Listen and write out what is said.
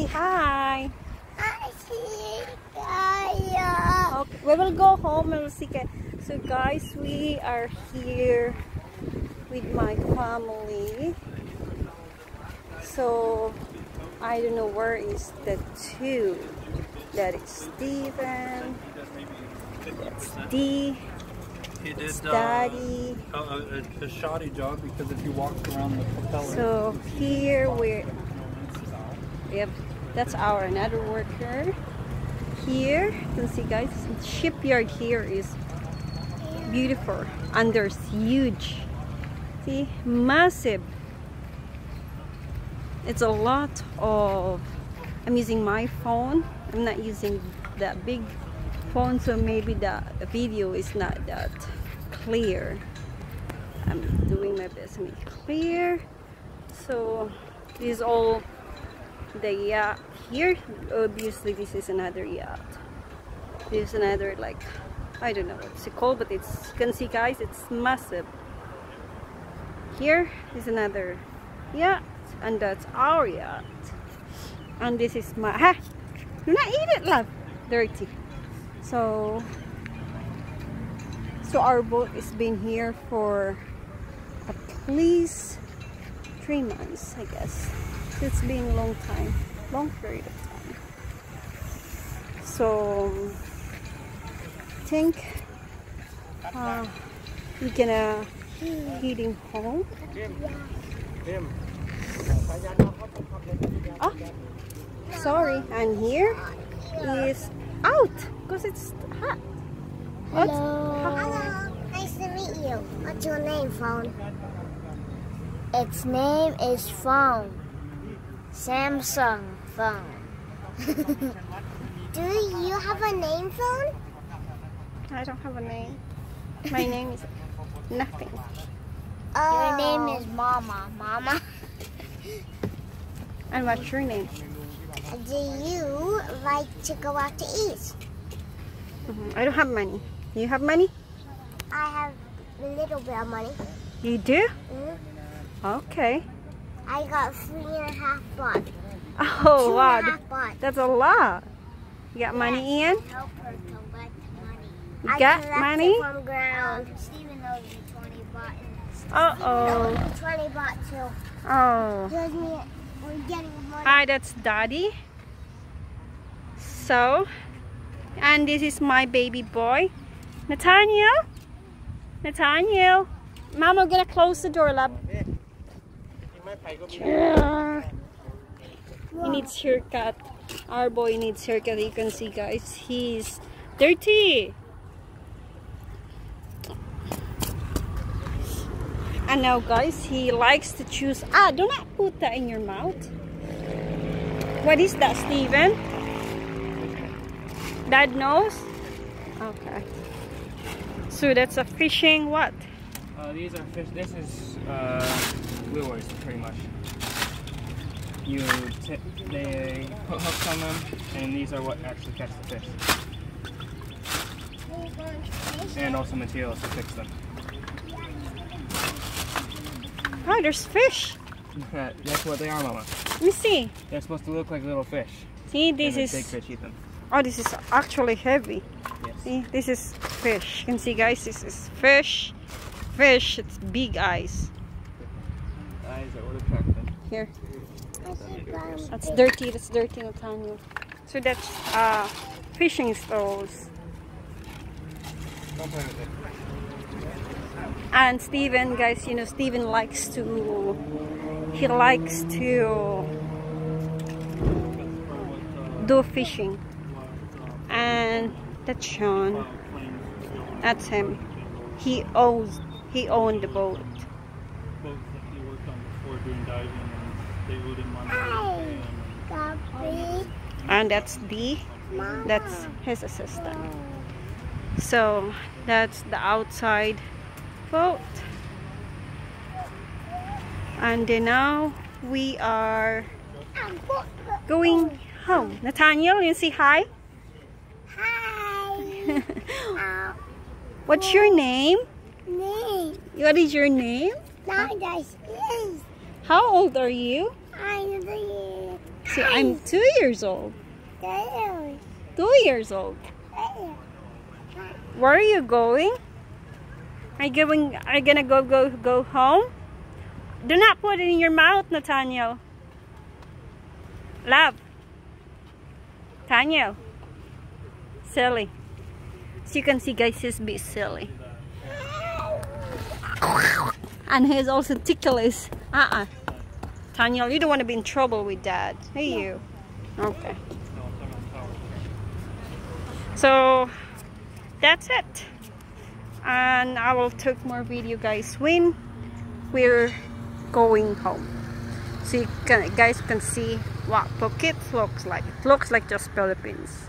Say hi. I. Okay, we will go home and we'll see. So guys, we are here with my family. So I don't know where is the two. That is Steven. That's D. He did uh, Daddy. a, a, a shoddy job because if you walked around the propeller, So here we're Yep, that's our another worker. Here, you can see guys, shipyard here is beautiful and there's huge. See, massive. It's a lot of, I'm using my phone. I'm not using that big phone so maybe the video is not that clear. I'm doing my best to make it clear. So this all the yacht here. Obviously this is another yacht. This is another like I don't know what's it called but it's you can see guys it's massive. Here is another yacht and that's our yacht. And this is my ha do not eat it love dirty. So so our boat has been here for at least three months, I guess. It's been a long time, long period of time. So I think uh, we're gonna heading home. Oh, sorry. And here is out because it's hot. What's- Hello. Nice to meet you. What's your name, phone? Its name is phone. Samsung phone. Do you have a name, phone? I don't have a name. My name is nothing. Your name is Mama. Mama. And what's your name? Do you like to go out to eat? Mhm. I don't have money. You have money? I have a little bit of money. You do? Mhm. Okay. I got three and a half bucks. Oh Two wow, and a half baht. that's a lot. You got money, Ian? Help her collect money. You I got collect money? It from ground. Steven owes me 20 baht. Uh oh. 20 baht too. Oh. Does me, we're getting money. Hi, that's Daddy. So, and this is my baby boy, Nathaniel. Nathaniel. Mama, gonna close the door, love. He needs haircut. Our boy needs haircut. You can see, guys. He's dirty. And now, guys, he likes to choose. Ah, do not put that in your mouth. What is that, Steven? Dad knows? Okay. So that's a fishing what? Uh, these are fish. This is uh, lures, pretty much. You t- they put hooks on them, and these are what actually catch the fish, and also materials to fix them. Oh, there's fish. That's what they are, Mama. Let me see. They're supposed to look like little fish. See, this is. big fish eat them. Oh, this is actually heavy. Yes. See, this is fish. You can see, guys, this is fish. Fish, it's big eyes. Eyes that would attract them. Here, I see brown that's dirty. That's dirty, Nathaniel. So that's uh, fishing stones. Don't play with it. And Steven, guys, you know, Steven likes to, he likes to do fishing. And that's Sean. That's him. He owns, he owned the boat. boats that he worked on before doing diving, and they owed him money. Hi, Gabi. And that's D, that's his assistant. So that's the outside boat. And then now we are going home. Nathaniel, you say hi? Hi. What's your name? me. What is your name? Is. How old are you? I See, I'm two years old. Two years old. Where are you going? Are you going? Are you gonna go go go home? Do not put it in your mouth, Nathaniel. Love. Nathaniel. Silly. As you can see, guys, he's a bit silly. And he's also ticklish. Uh-uh. Daniel, you don't want to be in trouble with dad. Hey, you. Okay. So, that's it. And I will take more video, guys, when we're going home. So you can, guys can see what Phuket looks like. It looks like just Philippines.